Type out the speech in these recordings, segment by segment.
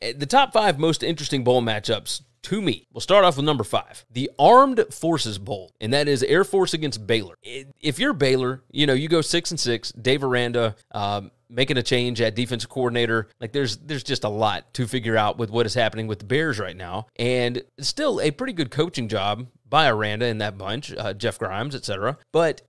Eh, The top five most interesting bowl matchups to me. We'll start off with number five, the Armed Forces Bowl, and that is Air Force against Baylor. If you're Baylor, you know you go six and six. Dave Aranda um, making a change at defensive coordinator. Like there's there's just a lot to figure out with what is happening with the Bears right now, and still a pretty good coaching job by Aranda in that bunch, uh, Jeff Grimes, etc. But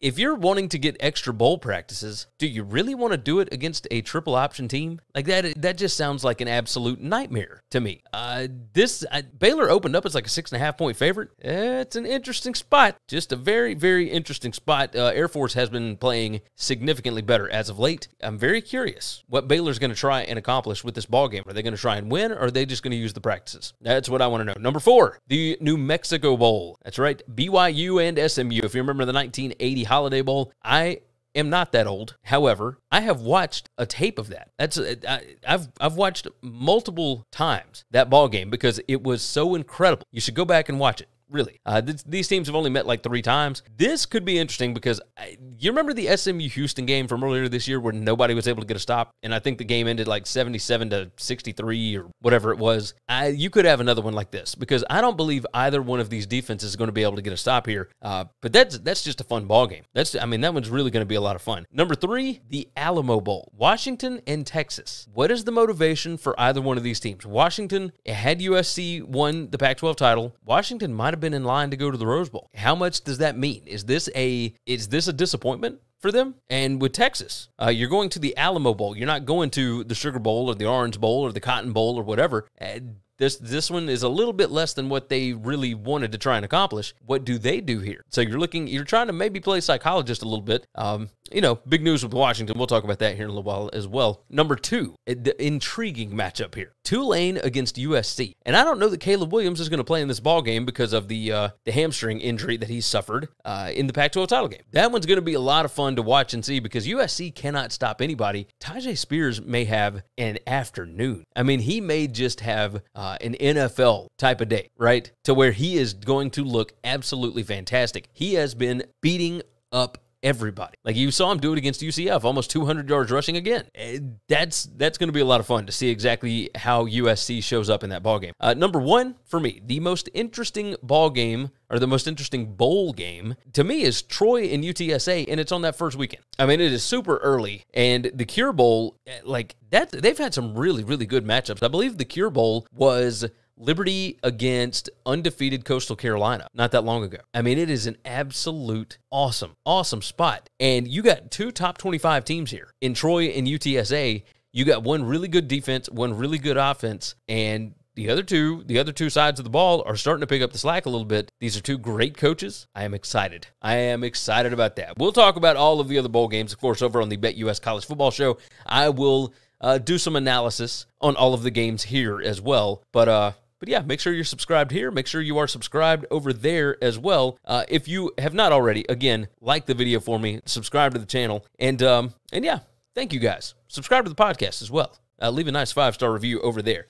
if you're wanting to get extra bowl practices, do you really want to do it against a triple option team? Like that that just sounds like an absolute nightmare to me. Uh, this uh, Baylor opened up as like a six and a half point favorite. It's an interesting spot, just a very very interesting spot. Uh, Air Force has been playing significantly better as of late. I'm very curious what Baylor's going to try and accomplish with this ball game. Are they going to try and win, or are they just going to use the practices? That's what I want to know. Number four, the New Mexico Bowl. That's right, BYU and SMU. If you remember the 1980 Holiday Bowl, I am not that old. However, I have watched a tape of that. That's uh, I, I've I've watched multiple times that ball game because it was so incredible. You should go back and watch it. Really, uh, th- these teams have only met like three times. This could be interesting because I, you remember the SMU Houston game from earlier this year where nobody was able to get a stop, and I think the game ended like seventy-seven to sixty-three or whatever it was. I, you could have another one like this because I don't believe either one of these defenses is going to be able to get a stop here. Uh, but that's that's just a fun ball game. That's I mean that one's really going to be a lot of fun. Number three, the Alamo Bowl, Washington and Texas. What is the motivation for either one of these teams? Washington had USC won the Pac-12 title. Washington might have been in line to go to the Rose Bowl. How much does that mean? Is this a is this a disappointment? For them and with Texas, uh, you're going to the Alamo Bowl. You're not going to the Sugar Bowl or the Orange Bowl or the Cotton Bowl or whatever. Uh, this this one is a little bit less than what they really wanted to try and accomplish. What do they do here? So you're looking, you're trying to maybe play psychologist a little bit. Um, you know, big news with Washington. We'll talk about that here in a little while as well. Number two, eh, the intriguing matchup here: Tulane against USC. And I don't know that Caleb Williams is going to play in this ball game because of the uh, the hamstring injury that he suffered uh, in the Pac-12 title game. That one's going to be a lot of fun to watch and see because USC cannot stop anybody. Tyjae Spears may have an afternoon. I mean, he may just have uh, an NFL type of day, right? To where he is going to look absolutely fantastic. He has been beating up everybody. Like you saw him do it against UCF, almost 200 yards rushing again. Eh, That's that's going to be a lot of fun to see exactly how USC shows up in that ball game. Uh, number one for me, the most interesting ball game or the most interesting bowl game to me is Troy and UTSA, and it's on that first weekend. I mean, it is super early, and the Cure Bowl, eh, like that, they've had some really really good matchups. I believe the Cure Bowl was. Liberty against undefeated Coastal Carolina not that long ago. I mean, it is an absolute awesome, awesome spot. And you got two top 25 teams here in Troy and UTSA. You got one really good defense, one really good offense, and the other two, the other two sides of the ball are starting to pick up the slack a little bit. These are two great coaches. I am excited. I am excited about that. We'll talk about all of the other bowl games, of course, over on the BetUS College Football Show. I will uh, do some analysis on all of the games here as well. But uh, but yeah, make sure you're subscribed here. Make sure you are subscribed over there as well. Uh, if you have not already, again, like the video for me, subscribe to the channel, and um, and yeah, thank you guys. Subscribe to the podcast as well. Uh, leave a nice five star review over there.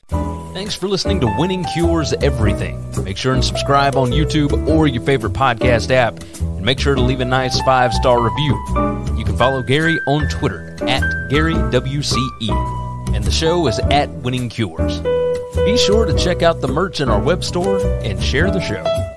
Thanks for listening to Winning Cures Everything. Make sure and subscribe on YouTube or your favorite podcast app, and make sure to leave a nice five star review. You can follow Gary on Twitter at GaryWCE, and the show is at Winning Cures. Be sure to check out the merch in our web store and share the show.